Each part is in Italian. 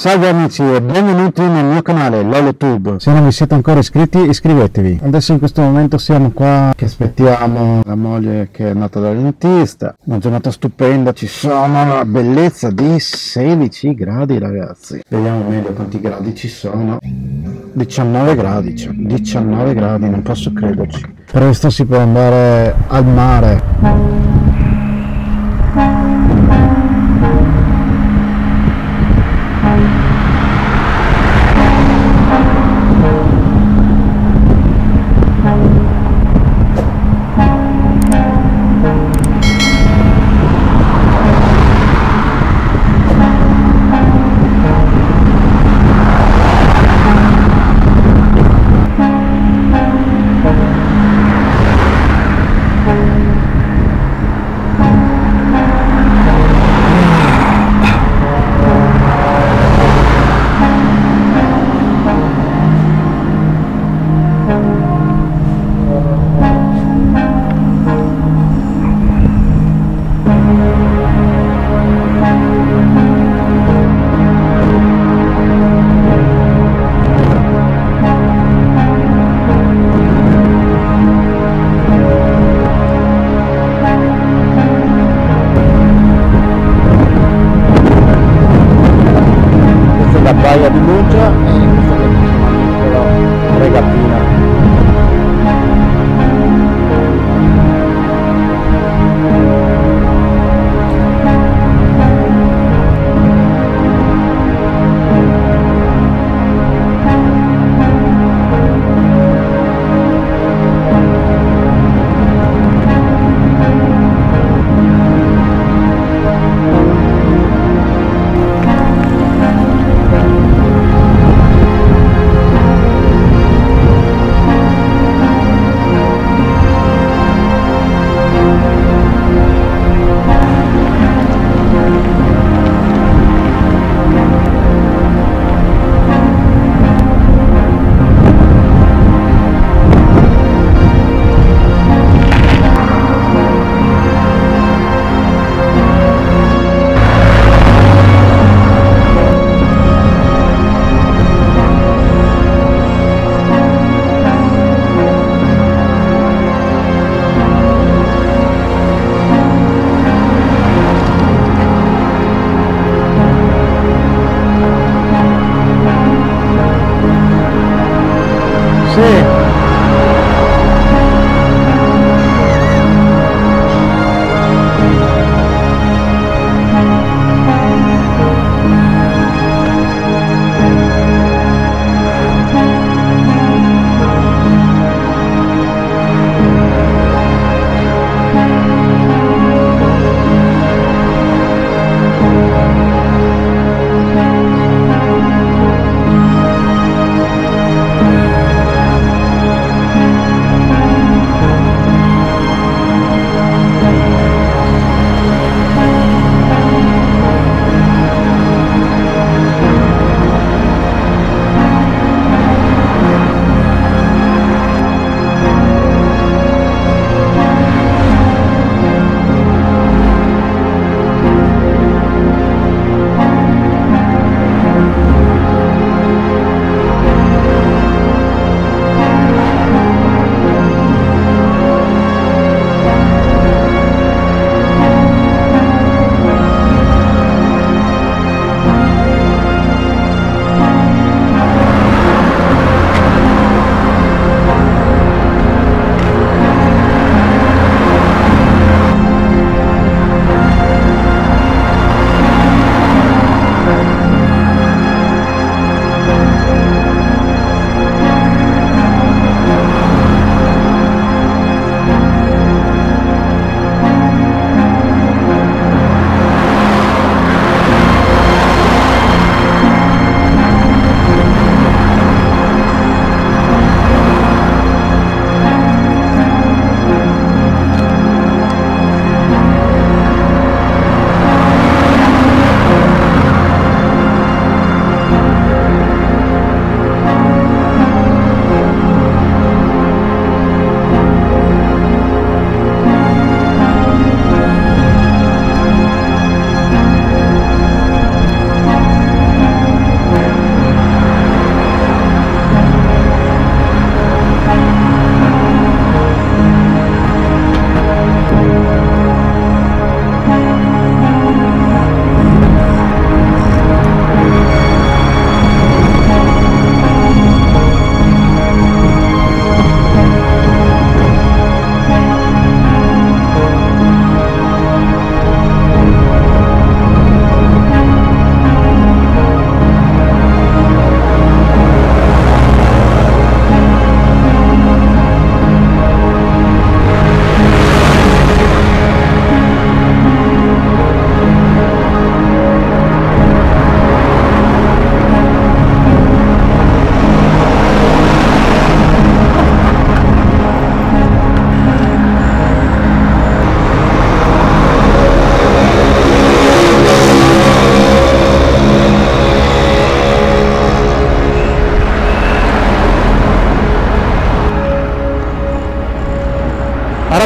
Salve amici e benvenuti nel mio canale LoloTube. Se non vi siete ancora iscritti iscrivetevi. Adesso in questo momento siamo qua che aspettiamo la moglie che è nata dal dentista. Una giornata stupenda, ci sono una bellezza di 16 gradi ragazzi. Vediamo meglio quanti gradi ci sono. 19 gradi, cioè 19 gradi, non posso crederci. Presto si può andare al mare.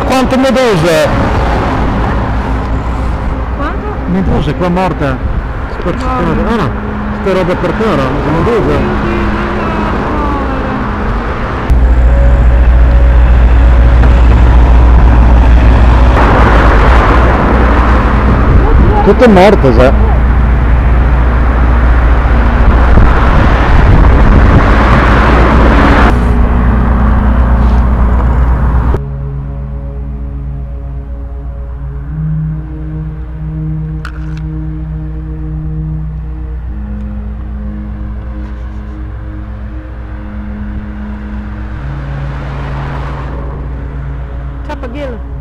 Quante meduse! Quanto? Meduse qua morte! Spazzate! Ah, ste robe per terra, sono meduse! Tutte morte, sai? 变了